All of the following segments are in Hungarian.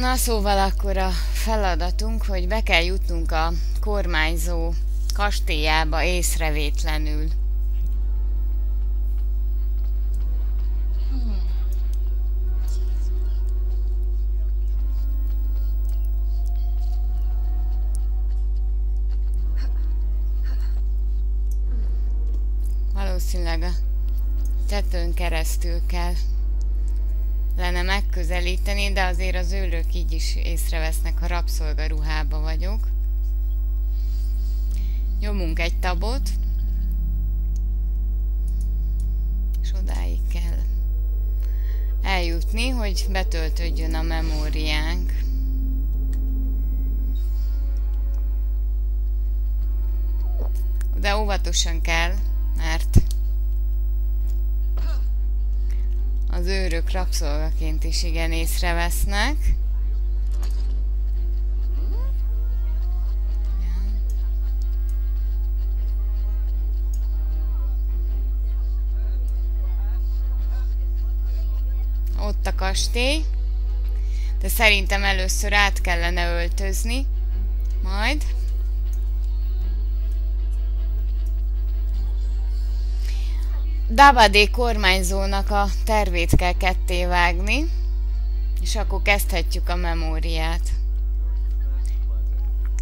Na szóval akkor a feladatunk, hogy be kell jutnunk a kormányzó kastélyába észrevétlenül. Valószínűleg a tetőn keresztül kell lenne megközelíteni, de azért az őrök így is észrevesznek, ha rabszolgaruhába vagyok. Nyomunk egy tabot, és odáig kell eljutni, hogy betöltődjön a memóriánk. De óvatosan kell, mert az őrök rabszolgaként is igen észrevesznek. Ott a kastély. De szerintem először át kellene öltözni. Majd. Davadé kormányzónak a tervét kell ketté vágni, és akkor kezdhetjük a memóriát.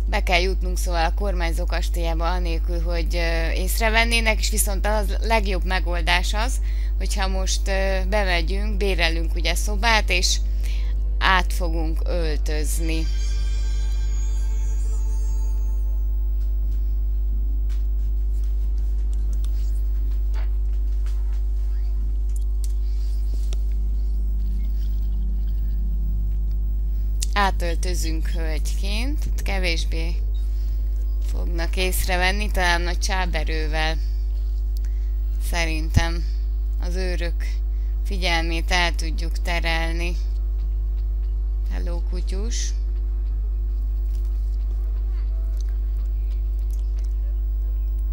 Be kell jutnunk szóval a kormányzó kastélyába anélkül, hogy észrevennének, és viszont a legjobb megoldás az, hogyha most bemegyünk, bérelünk ugye szobát, és át fogunk öltözni. Átöltözünk hölgyként, kevésbé fognak észrevenni, talán nagy csáberővel szerintem az őrök figyelmét el tudjuk terelni. Hello, kutyus!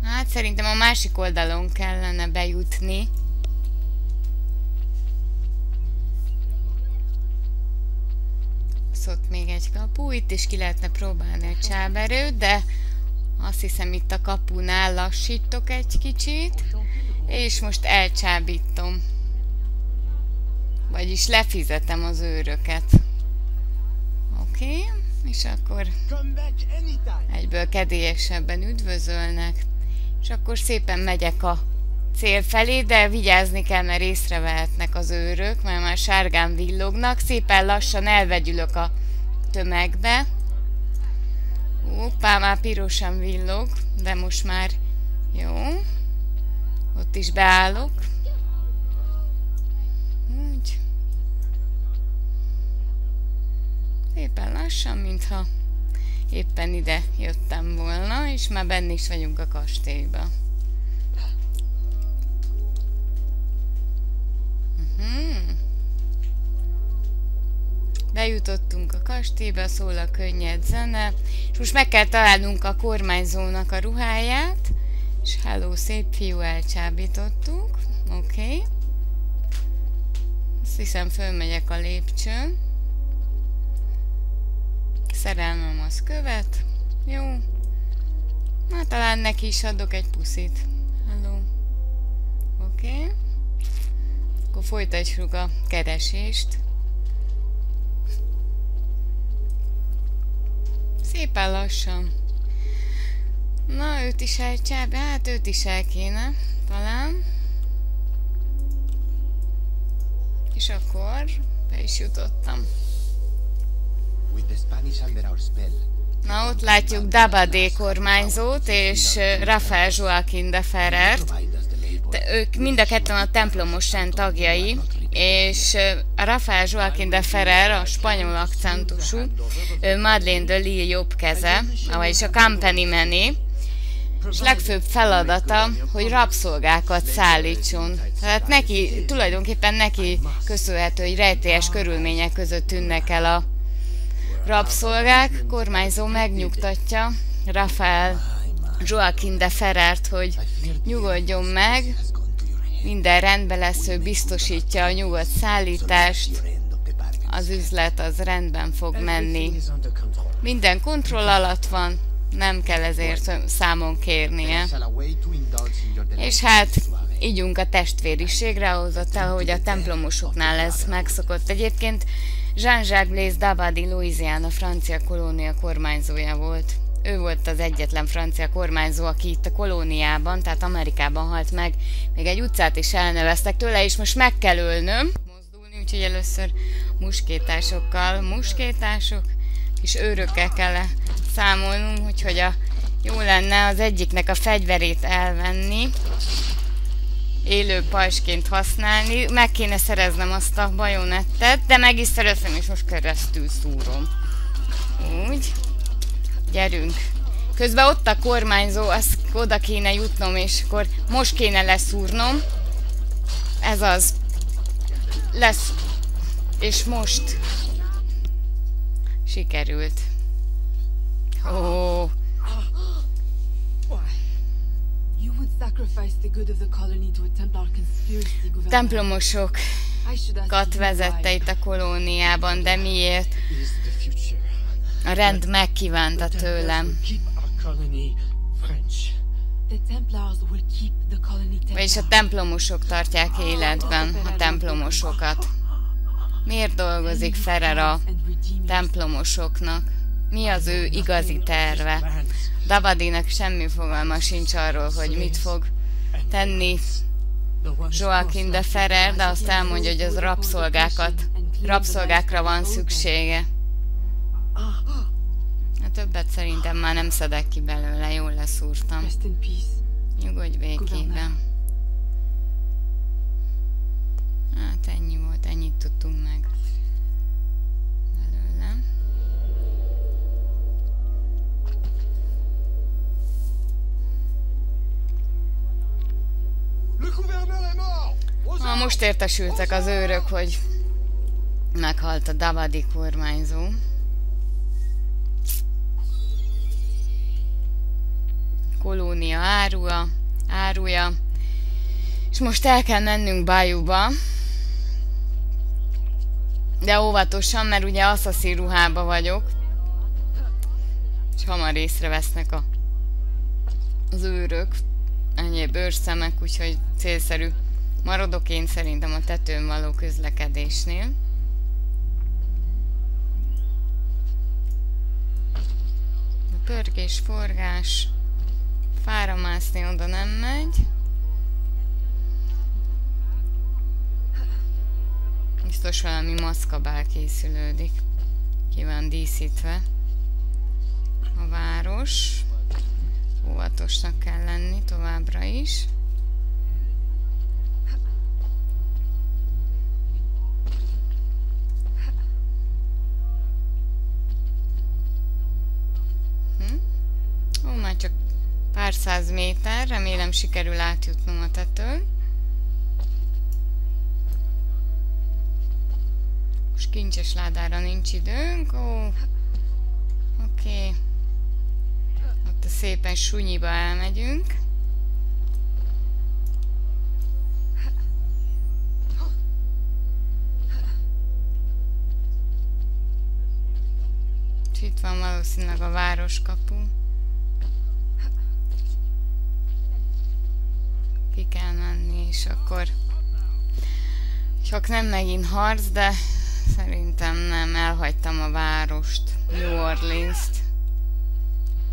Hát szerintem a másik oldalon kellene bejutni. Ott még egy kapu, itt is ki lehetne próbálni a csáberőt, de azt hiszem itt a kapunál lassítok egy kicsit, és most elcsábítom. Vagyis lefizetem az őröket. Oké, okay, és akkor egyből kedélyesebben üdvözölnek, és akkor szépen megyek a cél felé, de vigyázni kell, mert észrevehetnek az őrök, mert már sárgán villognak. Szépen lassan elvegyülök a tömegbe. Hoppá, már pirosan villog, de most már jó. Ott is beállok. Úgy. Szépen lassan, mintha éppen ide jöttem volna, és már benne is vagyunk a kastélyba. Hmm. Bejutottunk a kastélyba, szól a könnyed zene, és most meg kell találnunk a kormányzónak a ruháját, és hello, szép fiú, elcsábítottuk, oké. Okay. Azt hiszem, fölmegyek a lépcsőn. Szerelmem az követ. Jó. Na, talán neki is adok egy puszit. Hello. Oké. Okay. Akkor folytatjuk a keresést. Szépen lassan. Na, őt is elcsábe, hát őt is el kéne, talán. És akkor be is jutottam. Na, ott látjuk Dabadé kormányzót és Rafael Joaquin de Ferrert ők mind a ketten a templomos rend tagjai, és Rafael Joaquín de Ferrer, a spanyol akcentusú, Madeleine de Lille jobb keze, vagyis a Company Meni, és legfőbb feladata, hogy rabszolgákat szállítson. Tehát neki, tulajdonképpen neki köszönhető, hogy rejtélyes körülmények között tűnnek el a rabszolgák. Kormányzó megnyugtatja Rafael Joaquin de Ferrert, hogy nyugodjon meg, minden rendben lesz, ő biztosítja a nyugodt szállítást, az üzlet az rendben fog menni. Minden kontroll alatt van, nem kell ezért számon kérnie. És hát ígyunk a testvériségre, ahhoz hogy a templomosoknál ez megszokott. Egyébként Jean-Jacques Blaise Dabadi Louisiana francia kolónia kormányzója volt. Ő volt az egyetlen francia kormányzó, aki itt a kolóniában, tehát Amerikában halt meg. Még egy utcát is elneveztek tőle, és most meg kell ölnöm. Mozdulni, úgyhogy először muskétásokkal, muskétások, és őrökkel kell számolnunk, úgyhogy a, jó lenne az egyiknek a fegyverét elvenni, élő pajsként használni. Meg kéne szereznem azt a bajonettet, de meg is szerezem, és most keresztül szúrom. Úgy. Gyerünk. Közben ott a kormányzó, azt oda kéne jutnom, és akkor most kéne leszúrnom. Ez az. Lesz. És most. Sikerült. Ó. Oh. Templomosokat vezette itt a kolóniában, de miért? A rend megkívánta tőlem. Vagyis a templomosok tartják életben a templomosokat. Miért dolgozik Ferrer a templomosoknak? Mi az ő igazi terve? Dabadinek semmi fogalma sincs arról, hogy mit fog tenni Joaquin de Ferrer, de azt elmondja, hogy az rabszolgákat, rabszolgákra van szüksége. Többet szerintem már nem szedek ki belőle, jól leszúrtam. Nyugodj békében. Hát ennyi volt, ennyit tudtunk meg. Ha most értesültek az őrök, hogy meghalt a Davadi kormányzó. Kolónia árua, áruja. És most el kell mennünk Bájúba. De óvatosan, mert ugye asszaszín ruhába vagyok. És hamar észrevesznek a, az őrök ennyi bőrszemek, úgyhogy célszerű maradok én szerintem a tetőn való közlekedésnél. Pörgés, forgás, fára mászni oda nem megy. Biztos valami maszkabál készülődik. Ki van díszítve. A város. Óvatosnak kell lenni továbbra is. 200 méter, remélem sikerül átjutnom a tetőn. Most kincses ládára nincs időnk. Ó, oké. Okay. Ott a szépen sunyiba elmegyünk. Itt van valószínűleg a városkapu. Ki kell menni, és akkor csak nem megint harc, de szerintem nem, elhagytam a várost, New Orleans-t.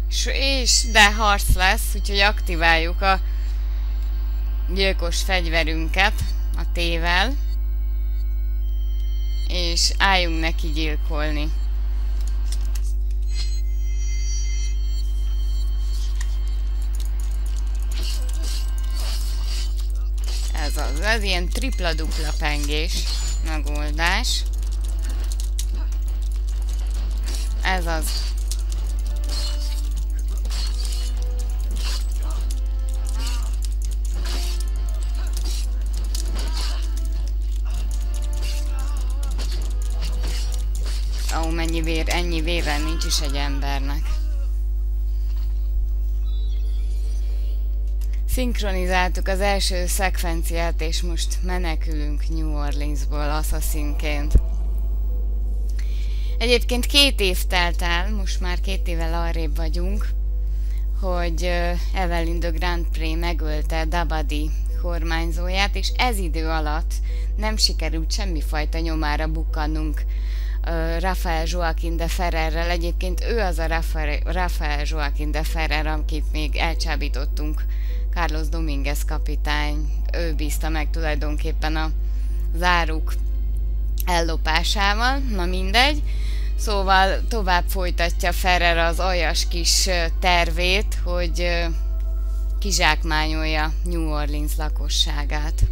És, és de harc lesz, úgyhogy aktiváljuk a gyilkos fegyverünket a tével. És álljunk neki gyilkolni. Ez az, ez ilyen tripla-dupla pengés megoldás. Ez az. mennyi vér, ennyi vérrel nincs is egy embernek. Szinkronizáltuk az első szekvenciát, és most menekülünk New Orleansból asszaszínként. Egyébként két év telt el, most már két évvel arrébb vagyunk, hogy Evelyn de Grand Prix megölte Dabadi kormányzóját, és ez idő alatt nem sikerült semmifajta nyomára bukkannunk Rafael Joaquin de Ferrerrel. Egyébként ő az a Rafael, Rafael Joaquin de Ferrer, akit még elcsábítottunk. Carlos Dominguez kapitány, ő bízta meg tulajdonképpen a záruk ellopásával, na mindegy. Szóval tovább folytatja Ferrer az aljas kis tervét, hogy kizsákmányolja New Orleans lakosságát.